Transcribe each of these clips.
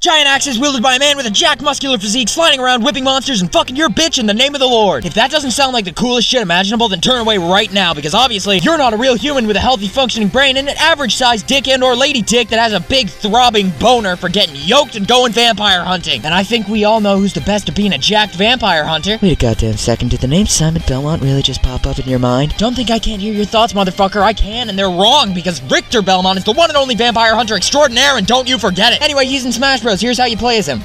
Giant axes wielded by a man with a jacked muscular physique sliding around whipping monsters and fucking your bitch in the name of the Lord. If that doesn't sound like the coolest shit imaginable, then turn away right now because obviously you're not a real human with a healthy functioning brain and an average sized dick and or lady dick that has a big throbbing boner for getting yoked and going vampire hunting. And I think we all know who's the best at being a jacked vampire hunter. Wait a goddamn second, did the name Simon Belmont really just pop up in your mind? Don't think I can't hear your thoughts, motherfucker. I can, and they're wrong because Richter Belmont is the one and only vampire hunter extraordinaire, and don't you forget it. Anyway, he's in Smash Bros. Here's how you play as him.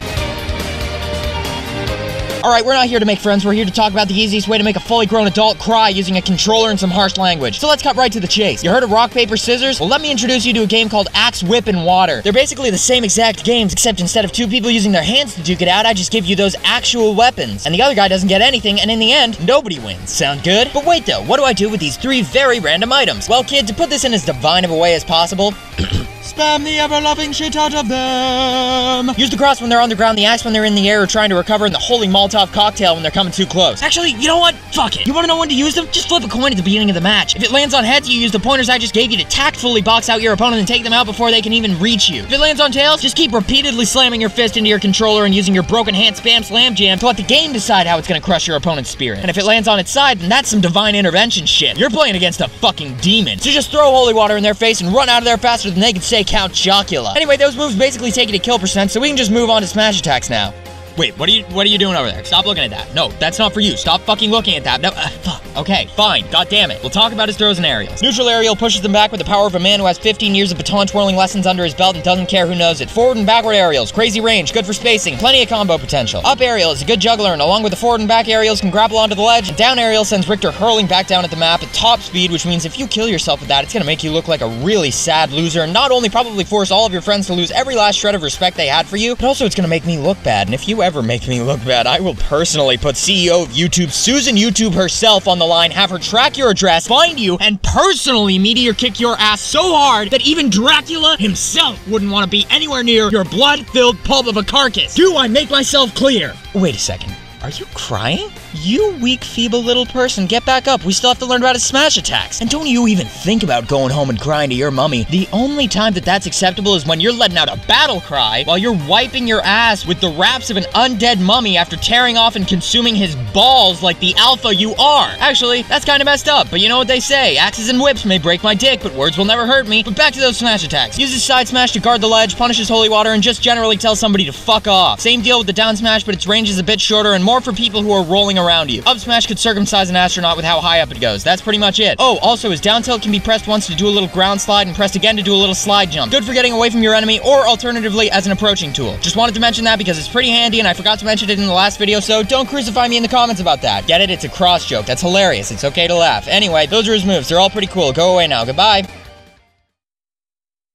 Alright, we're not here to make friends, we're here to talk about the easiest way to make a fully grown adult cry using a controller and some harsh language. So let's cut right to the chase. You heard of rock, paper, scissors? Well, let me introduce you to a game called Axe, Whip, and Water. They're basically the same exact games, except instead of two people using their hands to duke it out, I just give you those actual weapons. And the other guy doesn't get anything, and in the end, nobody wins. Sound good? But wait though, what do I do with these three very random items? Well, kid, to put this in as divine of a way as possible, Spam the ever-loving shit out of them! Use the cross when they're on the ground, the axe when they're in the air or trying to recover, and the holy Molotov cocktail when they're coming too close. Actually, you know what? Fuck it. You wanna know when to use them? Just flip a coin at the beginning of the match. If it lands on heads, you use the pointers I just gave you to tactfully box out your opponent and take them out before they can even reach you. If it lands on tails, just keep repeatedly slamming your fist into your controller and using your broken hand spam slam jam to let the game decide how it's gonna crush your opponent's spirit. And if it lands on its side, then that's some divine intervention shit. You're playing against a fucking demon. So just throw holy water in their face and run out of there faster than they can say Count Chocula. Anyway, those moves basically take you to kill percent, so we can just move on to smash attacks now. Wait, what are you what are you doing over there? Stop looking at that. No, that's not for you. Stop fucking looking at that. No, uh, fuck. Okay, fine. God damn it. We'll talk about his throws and aerials. Neutral aerial pushes them back with the power of a man who has 15 years of baton twirling lessons under his belt and doesn't care who knows it. Forward and backward aerials, crazy range, good for spacing, plenty of combo potential. Up aerial is a good juggler and along with the forward and back aerials can grapple onto the ledge. And down aerial sends Richter hurling back down at the map at top speed, which means if you kill yourself with that, it's gonna make you look like a really sad loser and not only probably force all of your friends to lose every last shred of respect they had for you, but also it's gonna make me look bad. And if you ever make me look bad, I will personally put CEO of YouTube, Susan YouTube herself on the line, have her track your address, find you, and personally meteor kick your ass so hard that even Dracula himself wouldn't want to be anywhere near your blood-filled pulp of a carcass. Do I make myself clear? Wait a second. Are you crying? You weak, feeble little person, get back up. We still have to learn about his smash attacks. And don't you even think about going home and crying to your mummy. The only time that that's acceptable is when you're letting out a battle cry while you're wiping your ass with the wraps of an undead mummy after tearing off and consuming his balls like the alpha you are. Actually, that's kind of messed up, but you know what they say. Axes and whips may break my dick, but words will never hurt me. But back to those smash attacks. Use his side smash to guard the ledge, punishes holy water, and just generally tell somebody to fuck off. Same deal with the down smash, but its range is a bit shorter and more for people who are rolling around you. Up smash could circumcise an astronaut with how high up it goes. That's pretty much it. Oh, also his down tilt can be pressed once to do a little ground slide and pressed again to do a little slide jump. Good for getting away from your enemy or alternatively as an approaching tool. Just wanted to mention that because it's pretty handy and I forgot to mention it in the last video, so don't crucify me in the comments about that. Get it? It's a cross joke. That's hilarious. It's okay to laugh. Anyway, those are his moves. They're all pretty cool. Go away now. Goodbye.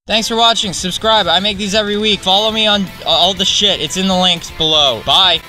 Thanks for watching. Subscribe. I make these every week. Follow me on all the shit. It's in the links below. Bye.